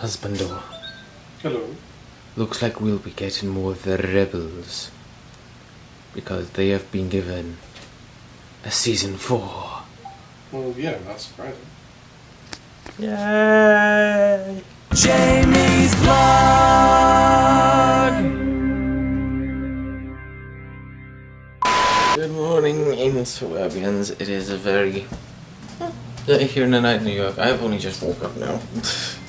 Husbando. Hello. Looks like we'll be getting more of the rebels. Because they have been given a season four. Well, yeah, not surprising. Yay! Jamie's blog. Good morning, Insuabians. It is a very here in the night in New York. I've only just woke up now.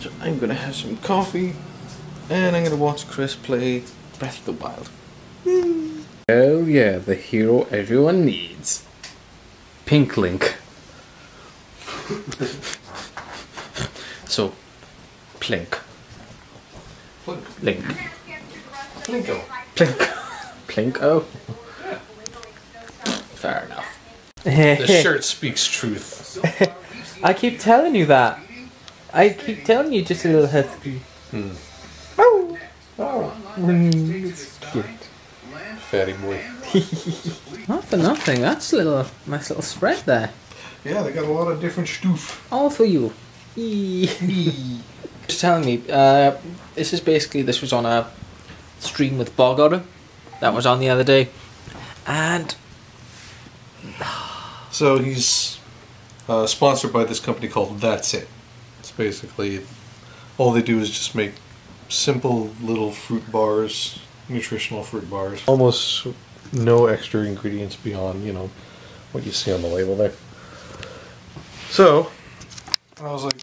so I'm gonna have some coffee and I'm gonna watch Chris play Breath of the Wild. Oh yeah, the hero everyone needs. Pink Link. so, Plink. Link. Plinko. Plink. Plinko. Fair enough. The shirt speaks truth. I keep telling you that. I keep telling you just a little husky. Hmm. Oh. Oh. It's cute. Fatty boy. Not for nothing. That's a little nice little spread there. Yeah, they got a lot of different stoof. All for you. Just telling me, uh, this is basically this was on a stream with Bogger that was on the other day, and So he's uh, sponsored by this company called That's It. It's basically all they do is just make simple little fruit bars, nutritional fruit bars. Almost no extra ingredients beyond, you know, what you see on the label there. So I was like,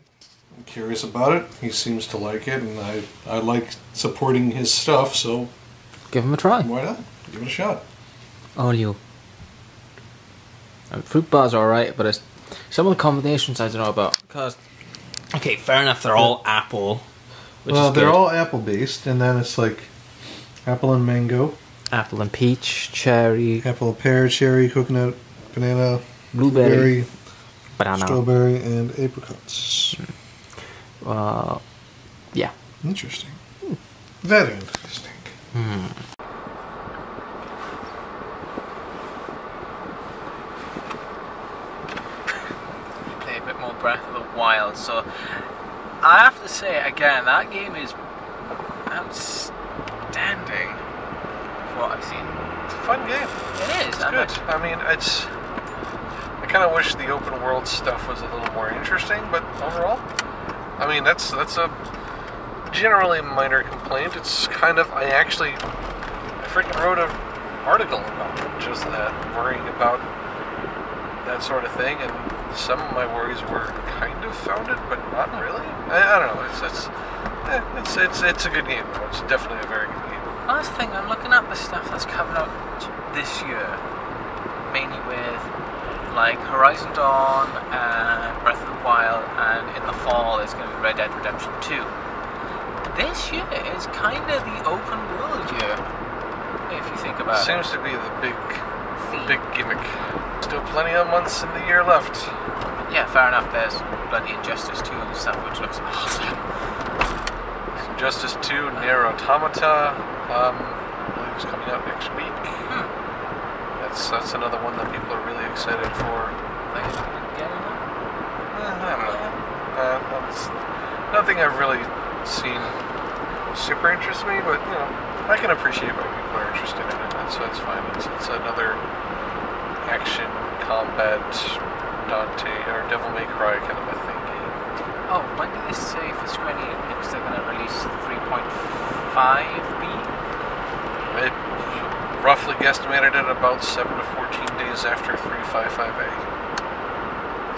I'm curious about it. He seems to like it, and I I like supporting his stuff. So give him a try. why not? Give it a shot. All you. And fruit bars are alright, but it's some of the combinations I don't know about. Because okay, fair enough, they're all apple. Which well, is they're good. all apple based, and then it's like apple and mango, apple and peach, cherry, apple, pear, cherry, coconut, banana, blueberry, berry, banana. strawberry, and apricots. Uh, yeah. Interesting. Very interesting. play a bit more Breath of the Wild. So I have to say again, that game is outstanding. For what I've seen, It's a fun game. it is. It's good. it- I mean, it's. I kind of wish the open world stuff was a little more interesting, but overall, I mean, that's that's a generally minor complaint. It's kind of. I actually, I freaking wrote an article about it, just that worrying about that sort of thing, and some of my worries were kind of founded, but not really. I, I don't know. It's it's, eh, it's it's it's a good game. though. It's definitely a very good game. Last thing, I'm looking at the stuff that's coming out this year, mainly with like Horizon Dawn, and Breath of the Wild, and in the fall is going to be Red Dead Redemption 2. This year is kind of the open world year, if you think about it. Seems to be the big it. big gimmick. Still plenty of months in the year left. Yeah, fair enough. There's bloody Injustice 2 and stuff, which looks awesome. Justice 2, Nier Automata, um, I coming out next week. Hmm. That's that's another one that people are really excited for. Yeah, Eh, I don't know. Uh, that's nothing I've really seen super interests me, but you know, I can appreciate why people are interested in it. That's that's fine. It's, it's another action combat Dante or Devil May Cry kind of a thing. Oh, when did they say for Square Enix they're going to release 3.5B? It roughly guesstimated at about 7 to 14 days after 355A.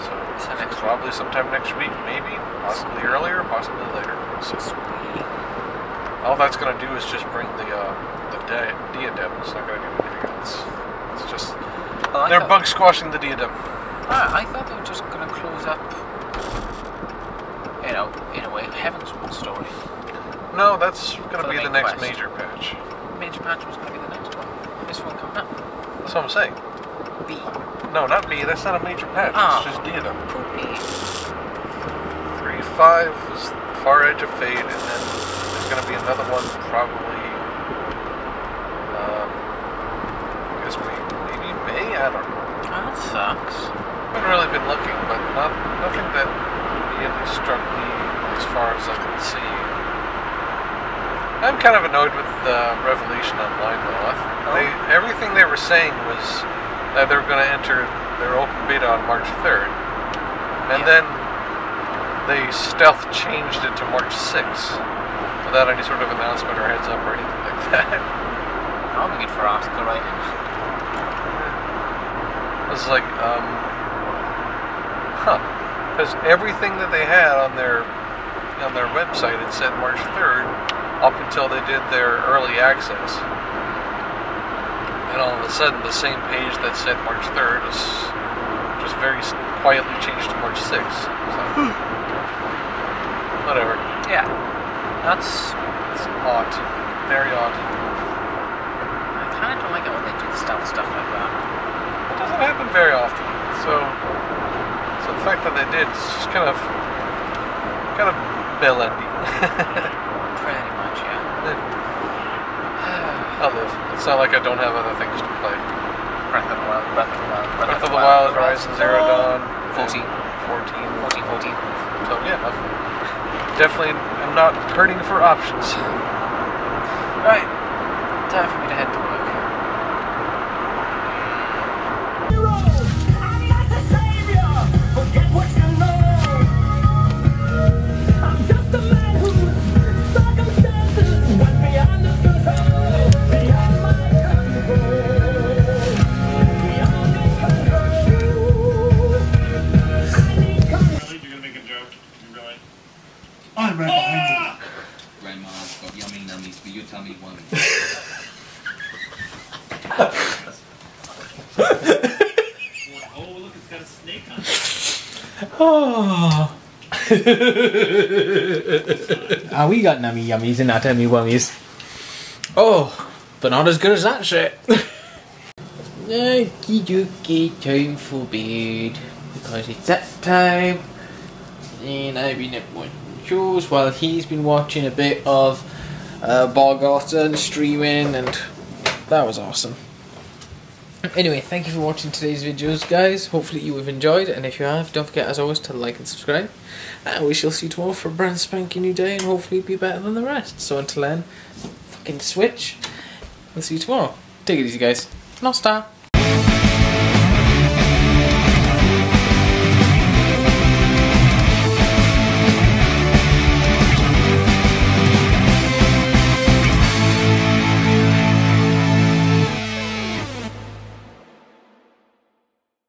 So, So next probably sometime next week, maybe, possibly earlier, possibly later. So, all that's going to do is just bring the uh, the di- diadem. It's not going to do anything else. It's just Oh, I they're bug squashing the diadem. Ah, I thought they were just going to close up, you know, in a way, Heavensward story. No, that's going to be the main next quest. major patch. Major Patch was going to be the next one. This one coming up. That's what I'm saying. B. No, not B. That's not a major patch. Ah. It's just diadem. Poopy. Three five is Far Edge of Fate, and then there's going to be another one probably. Um, I guess maybe, maybe May. I don't know. Oh, that sucks. Haven't really been looking, but not nothing that immediately struck me as far as I can see. I'm kind of annoyed with uh, Revelation Online though. Th- They everything they were saying was that they were going to enter their open beta on March 3rd, and Yeah. then they stealth changed it to March 6th without any sort of announcement or heads up or anything like that. I'll be good for article writing. It was like, um, Because everything that they had on their on their website it said March third, up until they did their early access, and all of a sudden the same page that said March third was just very quietly changed to March sixth. So, whatever. Yeah. That's. It's odd, very odd. I kind of don't like it when they do stealth stuff like that. It doesn't happen very often. So, fact that they did is just kind of, kind of bell ending. Pretty much, yeah. I'll live. It's not like I don't have other things to play. Breath of the Wild, Breath of the Wild, Breath of the Wild, Horizon Zero Dawn, 14. 14. 14, 14. So yeah, definitely I've definitely am not hurting for options. Right. Time for me to head to Oh. Ah, we got nummy yummies and not tummy wummies. Oh, but not as good as that shit. Okie dokie, time for bed. Because it's that time. And I've been at one shows while he's been watching a bit of uh, Bargotten streaming, and that was awesome. Anyway, thank you for watching today's videos, guys. Hopefully you have enjoyed, and if you have, don't forget, as always, to like and subscribe. And we shall see you tomorrow for a brand spanking new day, and hopefully be better than the rest. So until then, fucking switch. We'll see you tomorrow. Take it easy, guys. No star.